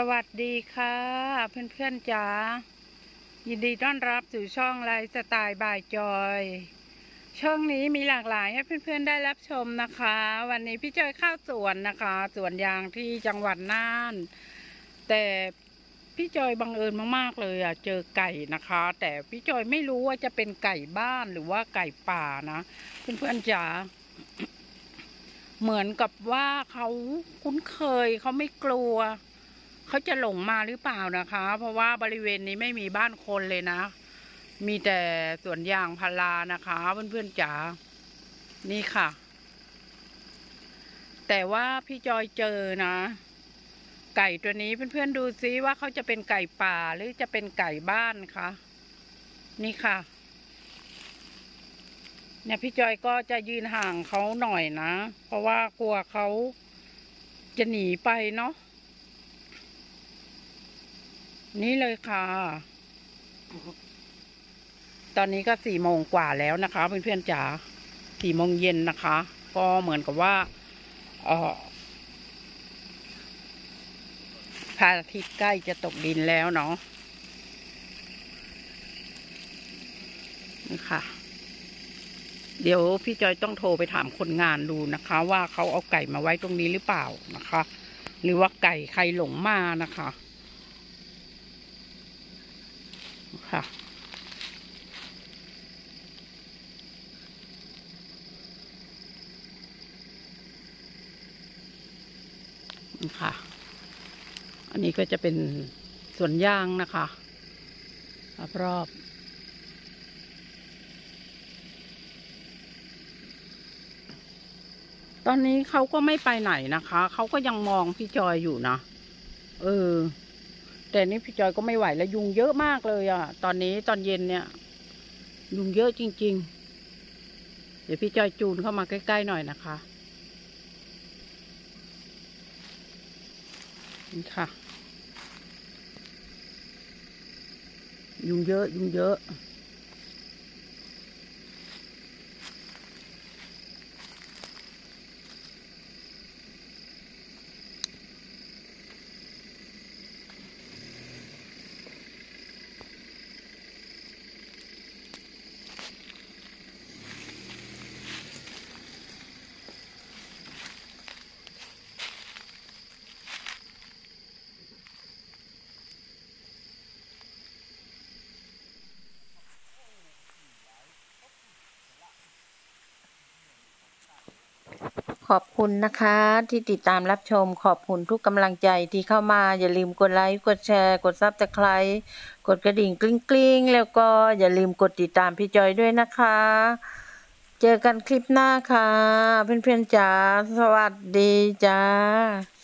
สวัสดีค่ะ เพื่อนๆจ๋ายินดีต้อนรับสู่ช่องไลฟ์สไตล์บายจอย ช่องนี้มีหลากหลายให้เพื่อนๆได้รับชมนะคะ วันนี้พี่จอยเข้าสวนนะคะสวนยางที่จังหวัดน่าน แต่พี่จอยบังเอิญมากๆเลยอะเจอไก่นะคะ แต่พี่จอยไม่รู้ว่าจะเป็นไก่บ้านหรือว่าไก่ป่านะเพื่อนๆจ๋าเหมือนกับว่าเขาคุ้นเคยเขาไม่กลัว เขาจะหลงมาหรือเปล่านะคะ เพราะว่าบริเวณนี้ไม่มีบ้านคนเลยนะ มีแต่สวนยางพารานะคะเพื่อนๆจ๋านี่ค่ะ แต่ว่าพี่จอยเจอนะ ไก่ตัวนี้เพื่อนๆดูซิว่าเขาจะเป็นไก่ป่าหรือจะเป็นไก่บ้านคะนี่ค่ะเนี่ยพี่จอยก็จะยืนห่างเขาหน่อยนะ เพราะว่ากลัวเขาจะหนีไปเนาะ นี่เลยค่ะ ตอนนี้ก็สี่โมงกว่าแล้วนะคะ เพื่อนๆจ๋าสี่โมงเย็นนะคะ ก็เหมือนกับว่าเออพระอาทิตย์ใกล้จะตกดินแล้วเนาะนี่ค่ะ เดี๋ยวพี่จอยต้องโทรไปถามคนงานดูนะคะ ว่าเขาเอาไก่มาไว้ตรงนี้หรือเปล่านะคะ หรือว่าไก่ใครหลงมานะคะ ค่ะ ค่ะ อันนี้ก็จะเป็นสวนยางนะคะรอบๆตอนนี้เขาก็ไม่ไปไหนนะคะ เขาก็ยังมองพี่จอยอยู่นะ เออ แต่นี่พี่จอยก็ไม่ไหวแล้วยุงเยอะมากเลยอะ ตอนนี้ตอนเย็นเนี่ย ยุงเยอะจริง ๆ เดี๋ยวพี่จอยจูนเข้ามาใกล้ๆหน่อยนะคะนี่ค่ะ ยุงเยอะ ยุงเยอะ ขอบคุณนะคะที่ติดตามรับชมขอบคุณทุกกำลังใจที่เข้ามาอย่าลืมกดไลค์กดแชร์กด subscribe กดกระดิ่งกริ๊งๆแล้วก็อย่าลืมกดติดตามพี่จอยด้วยนะคะ เจอกันคลิปหน้าค่ะ เพื่อนๆจ๋าสวัสดีจ้า